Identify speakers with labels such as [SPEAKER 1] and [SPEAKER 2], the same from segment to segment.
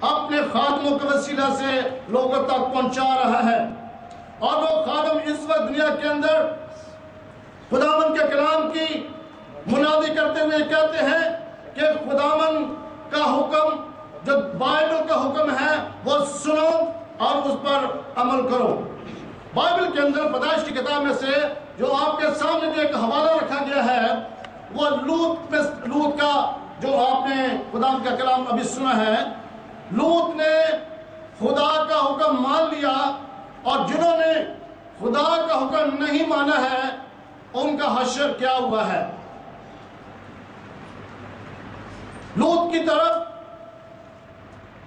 [SPEAKER 1] اپنے خادموں کے وسیلہ سے لوگوں تک پہنچا رہا ہے۔ اور وہ خادم اس وقت دنیا کے اندر خداون کے کلام کی منادی کرتے ہوئے کہتے ہیں کہ خداون کا حکم جو بائبل کا حکم ہے وہ سنو اور اس پر عمل کرو۔ بائبل کے اندر پیدائش کی کتاب میں سے جو آپ کے سامنے جو ایک حوالہ رکھا گیا ہے، وہ لوت لوت کا جو آپ نے خدا کا کلام ابھی سنا ہے لوت نے خدا کا حکم مان لیا اور جنہوں نے خدا کا حکم نہیں مانا ہے، ان کا حشر کیا ہوا ہے؟ لوت کی طرف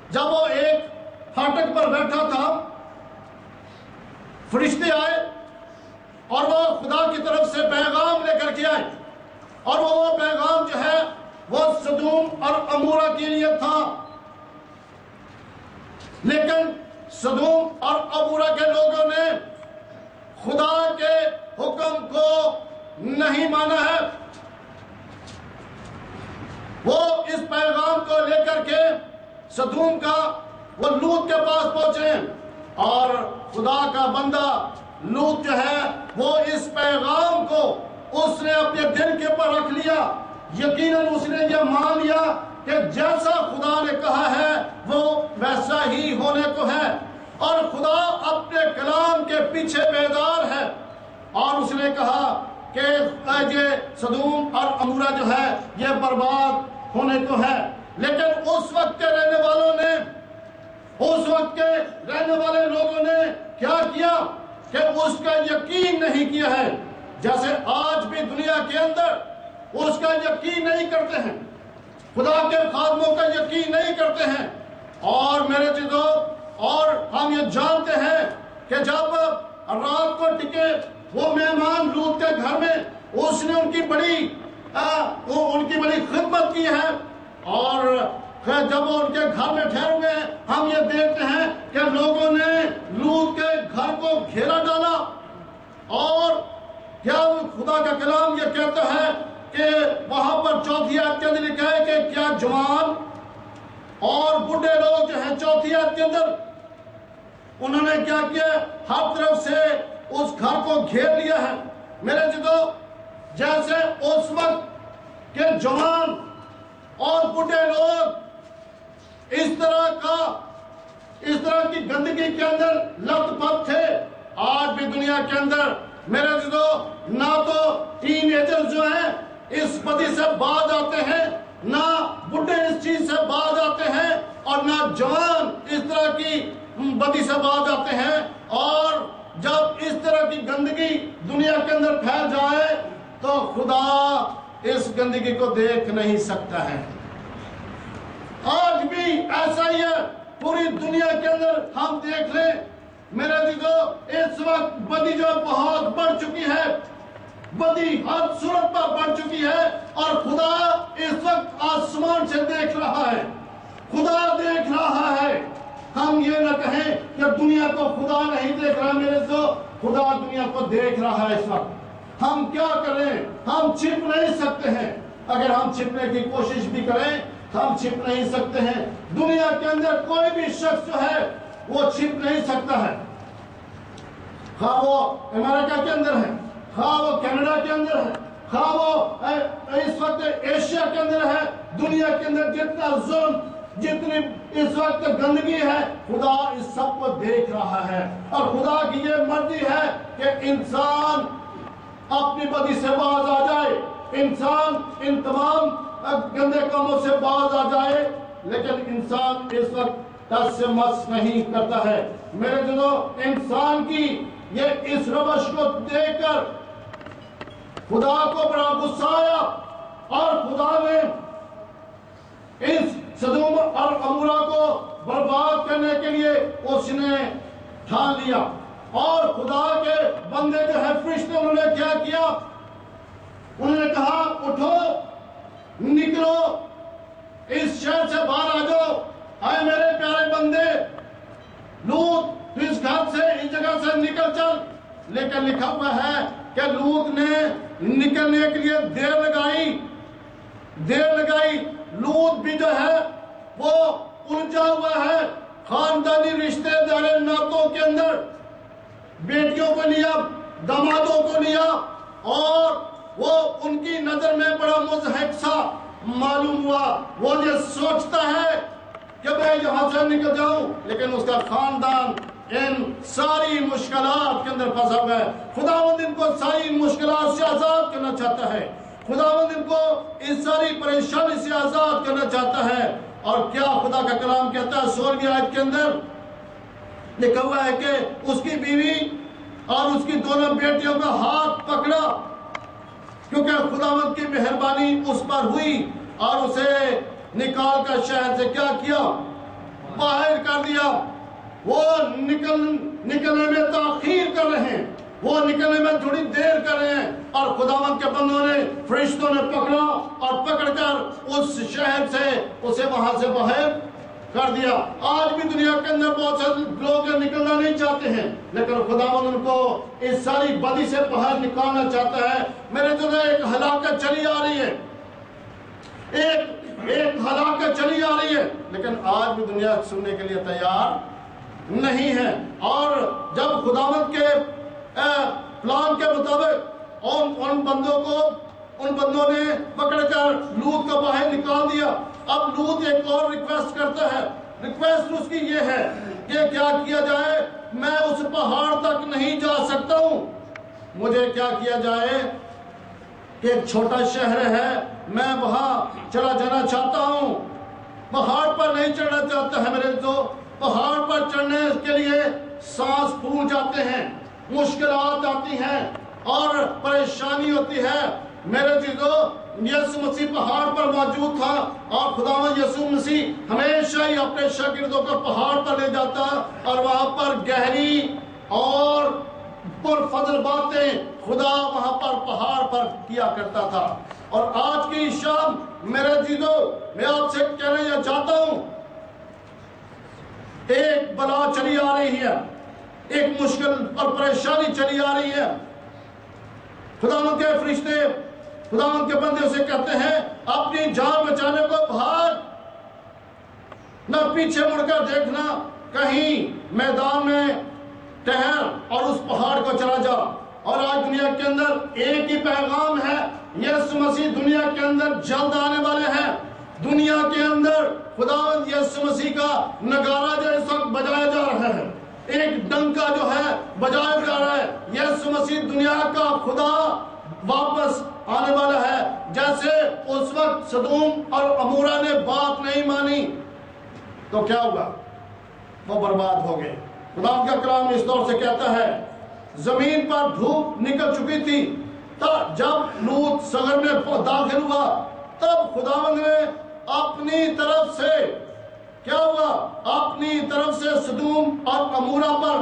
[SPEAKER 1] جب وہ ایک پھاٹک پر بیٹھا تھا، فرشتے آئے اور وہ خدا کی طرف سے پیغام لے کر کے آئے۔ اور وہ وہ پیغام جو ہے، وہ صدوم اور امورہ کے لیے تھا۔ لیکن صدوم اور امورہ کے لوگوں نے خدا کے حکم کو نہیں مانا ہے۔ وہ اس پیغام کو لے کر کے صدوم کا وہ لوت کے پاس پہنچے اور خدا کا بندہ لوت جو ہے وہ اس پیغام کو اس نے اپنے دل کے پر رکھ لیا۔ یقیناً اس نے یہ مان لیا کہ جیسا خدا نے کہا ہے، وہ ویسا ہی ہونے کو ہے۔ اور خدا اپنے کلام کے پیچھے بیدار ہے۔ اور اس نے کہا کہ یہ صدوم اور امورہ جو ہے، یہ برباد ہونے کو ہے۔ لیکن اس وقت کے رہنے والوں نے، اس وقت کے رہنے والے لوگوں نے کیا کیا؟ کہ اس کا یقین نہیں کیا ہے۔ جیسے آج بھی دنیا کے اندر اس کا یقین نہیں کرتے ہیں۔ خدا کے خادموں کا یقین نہیں کرتے ہیں۔ اور میرے چیزوں، اور ہم یہ جانتے ہیں کہ جب رات کو ٹکے وہ مہمان لوت کے گھر میں، اس نے ان کی بڑی وہ ان کی بڑی خدمت کی ہے۔ اور جب وہ ان کے گھر میں ٹھہر ہوئے ہم یہ دیکھتے ہیں کہ لوگوں نے لوت کے گھر کو گھیرا ڈالا۔ اور کیا خدا کا کلام یہ کہتا ہے کہ وہاں پر چوتھی آیت کے اندر لکھا ہے کہ کیا جوان اور بڈھے لوگ جو ہیں چوتھی آیت کے اندر، انہوں نے کیا کیا؟ ہر طرف سے اس گھر کو گھیر لیا ہے۔ میرے جدو جیسے اس وقت کے جوان اور بڈھے لوگ اس طرح کا، اس طرح کی گندگی کے اندر لت پت تھے۔ آج بھی دنیا کے اندر، میرے جدو نہ تو ٹین ایجر جو ہیں اس بدی سے باز آتے ہیں، نہ بڈھے اس چیز سے باز آتے ہیں اور نہ جوان اس طرح کی بدی سے باز آتے ہیں۔ اور جب اس طرح کی گندگی دنیا کے اندر پھیل جائے تو خدا اس گندگی کو دیکھ نہیں سکتا ہے۔ آج بھی ایسا ہی ہے، پوری دنیا کے اندر ہم دیکھ لیں۔ میرے دیکھو اس وقت بدی جو بہت بڑھ چکی ہے۔ بدی ہر صورت پر بڑھ چکی ہے اور خدا اس وقت آسمان سے دیکھ رہا ہے۔ خدا دیکھ رہا ہے۔ ہم یہ نہ کہیں کہ دنیا کو خدا نہیں دیکھ رہا میرے تو خدا دنیا کو دیکھ رہا ہے اس وقت۔ ہم کیا کریں؟ ہم چھپ نہیں سکتے ہیں۔ اگر ہم چھپنے کی کوشش بھی کریں، ہم چھپ نہیں سکتے ہیں۔ دنیا کے اندر کوئی بھی شخص جو ہے، وہ چھپ نہیں سکتا ہے۔ خواہ وہ امریکہ کے اندر ہے۔ خواہ وہ کینیڈا کے اندر ہے۔ خواہ وہ اس وقت ایشیا کے اندر ہے۔ دنیا کے اندر جتنا ظلم، جتنی اس وقت گندگی ہے، خدا اس سب کو دیکھ رہا ہے۔ اور خدا کی یہ مرضی ہے کہ انسان اپنی بدی سے باز آ جائے۔ انسان ان تمام گندے کاموں سے باز آ جائے۔ لیکن انسان اس وقت دس سے مس نہیں کرتا ہے۔ میرے دنوں انسان کی یہ اس روش کو دیکھ کر خدا کو بڑا غصہ آیا اور خدا نے اس صدوم اور امورہ کو برباد کرنے کے لیے اس نے ٹھان لیا اور خدا کے بندے جو ہے فرشتے، انہوں نے کیا کیا؟ انہوں نے کہا، اٹھو، نکلو، اس شہر سے باہر آ جاؤ۔ آئے میرے پیارے بندے، لوت تو اس گھر سے، اس جگہ سے نکل چل۔ لیکن لکھا ہوا ہے کہ لوت نے نکلنے کے لیے دیر لگائی دیر لگائی۔ لوت بھی جو ہے، وہ الجھا ہوا ہے۔ خاندانی رشتے دار ناتوں کے اندر بیٹیوں کو لیا دامادوں کو لیا اور وہ ان کی نظر میں بڑا مضحک سا معلوم ہوا۔ وہ یہ سوچتا ہے کہ میں یہاں سے نکل جاؤں، لیکن اس کا خاندان ان ساری مشکلات کے اندر پھنسا ہوا ہے۔ خداوند ان کو ساری مشکلات سے آزاد کرنا چاہتا ہے۔ خداوند ان کو اس ساری پریشانی سے آزاد کرنا چاہتا ہے۔ اور کیا خدا کا کلام کہتا ہے سولہویں آیت کے اندر؟ لکھا ہوا ہے کہ اس کی بیوی اور اس کی دونوں بیٹیوں کا ہاتھ پکڑا۔ کیونکہ خداوند کی مہربانی اس پر ہوئی اور اسے نکال کر شہر سے کیا کیا؟ باہر کر دیا۔ وہ نکل نکلنے میں تاخیر کر رہے ہیں۔ وہ نکلنے میں تھوڑی دیر کر رہے ہیں۔ اور خداوند کے بندوں نے فرشتوں نے پکڑا اور پکڑ کر اس شہر سے اسے وہاں سے باہر کر دیا۔ آج بھی دنیا کے اندر بہت سے لوگ نکلنا نہیں چاہتے ہیں، لیکن خداوند ان کو اس ساری بدی سے باہر نکالنا چاہتا ہے۔ میرے جو ہے ایک ہلاکت چلی آ رہی ہے۔ ایک ایک ہلاکت چلی آ رہی ہے۔ لیکن آج بھی دنیا سننے کے لیے تیار نہیں ہے۔ اور جب خداوند کے پلان کے مطابق ان ان بندوں کو، ان بندوں نے پکڑ کر لوت کو باہر نکال دیا، اب لوت ایک اور ریکویسٹ کرتا ہے۔ ریکویسٹ اس کی یہ ہے کہ کیا کیا جائے؟ میں اس پہاڑ تک نہیں جا سکتا ہوں۔ مجھے کیا کیا جائے؟ کہ ایک چھوٹا شہر ہے، میں وہاں چلا جانا چاہتا ہوں۔ پہاڑ پر نہیں چڑھنا چاہتا ہے میرے تو پہاڑ پر چڑھنے کے لیے سانس پھول جاتے ہیں، مشکلات آتی ہیں اور پریشانی ہوتی ہے۔ میرے چیزوں یسو مسیح پہاڑ پر موجود تھا اور خدا یسو مسیح ہمیشہ ہی اپنے شاگردوں کو پہاڑ پر لے جاتا اور وہاں پر گہری اور پر فضل باتیں خدا وہاں پر پہاڑ پر کیا کرتا تھا۔ اور آج کی شام میرے چیزوں میں آپ سے کہنا چاہتا ہوں ایک بلا چلی آ رہی ہے، ایک مشکل اور پریشانی چلی آ رہی ہے۔ خدا ان کے فرشتے، خدا ان کے بندے اسے کہتے ہیں، اپنی جان بچانے کو بھاگ۔ نہ پیچھے مڑ کر دیکھنا، کہیں میدان میں ٹہر اور اس پہاڑ کو چلا جا۔ اور آج دنیا کے اندر ایک ہی پیغام ہے، یسو مسیح دنیا کے اندر جلد آنے والے ہیں۔ دنیا کے اندر خداوند یسو مسیح کا نگارہ جو اس وقت بجایا جا رہا ہے، ایک ڈنکا جو ہے بجایا جا رہا ہے۔ یسو مسیح دنیا کا خدا واپس آنے والا ہے۔ جیسے اس وقت صدوم اور امورا نے بات نہیں مانی، تو کیا ہوگا وہ برباد ہو گئے۔ خدا کا کلام اس طور سے کہتا ہے، زمین پر دھوپ نکل چکی تھی۔ تب جب لوت سگر میں داخل ہوا، تب خداوند نے اپنی طرف سے، کیا ہوا؟ اپنی طرف سے صدوم اور امورا پر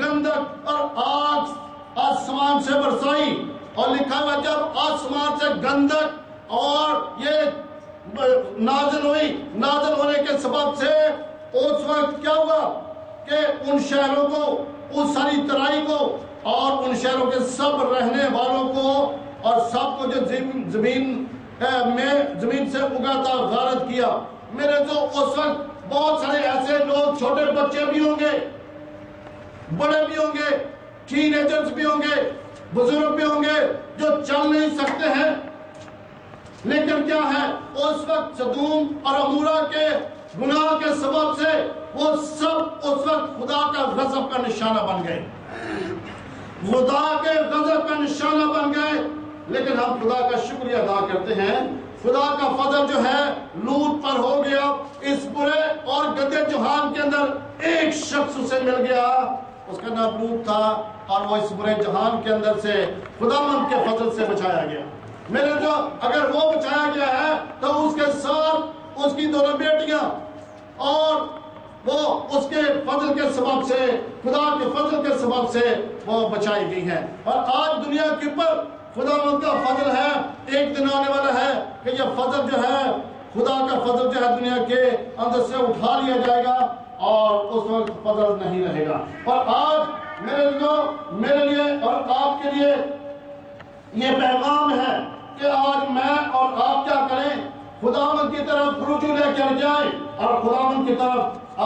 [SPEAKER 1] گندک اور آگ، آسمان سے برسائی اور لکھا ہوا جب آسمان سے گندک اور یہ نازل ہوئی، نازل ہونے کے سبب سے اس وقت کیا ہوا کہ ان شہروں کو، اس ساری ترائی کو اور ان شہروں کے سب رہنے والوں کو اور سب کو جو زمین میں زمین سے اگا تھا غارت کیا۔ میرے جو اس وقت بہت سارے ایسے لوگ، چھوٹے بچے بھی ہوں گے، بڑے بھی ہوں گے، ٹین ایجرز بھی ہوں گے، بزرگ بھی ہوں گے، جو چل نہیں سکتے ہیں۔ لیکن کیا ہے، اس وقت صدوم اور امورا کے گناہ کے سبب سے وہ سب اس وقت خدا کا غضب کا نشانہ بن گئے۔ خدا کے غضب کا نشانہ بن گئے۔ لیکن ہم خدا کا شکریہ ادا کرتے ہیں۔ خدا کا فضل جو ہے، لوٹ پر ہو گیا۔ اس برے اور گدے جہان کے اندر ایک شخص اسے مل گیا۔ اس کا نام لوٹ تھا اور وہ اس برے جہان کے اندر سے خدا مند کے فضل سے بچایا گیا۔ میرے جو اگر وہ بچایا گیا ہے، تو اس کے ساتھ اس کی دونوں بیٹیاں اور وہ اس کے فضل کے سبب سے، خدا کے فضل کے سبب سے وہ بچائی گئی ہیں۔ اور آج دنیا کے اوپر خدا مند کا فضل ہے، ایک دن آنے والا ہے کہ یہ فضل جو ہے، خدا کا فضل جو ہے دنیا کے اندر سے اٹھا لیا جائے گا اور اس وقت فضل نہیں رہے گا۔ اور آج میرے لیے میرے لیے اور آپ کے لیے یہ پیغام ہے کہ آج میں اور آپ کیا کریں؟ خداوند کی طرف رجوع لے کر جائیں اور خداوند کی طرف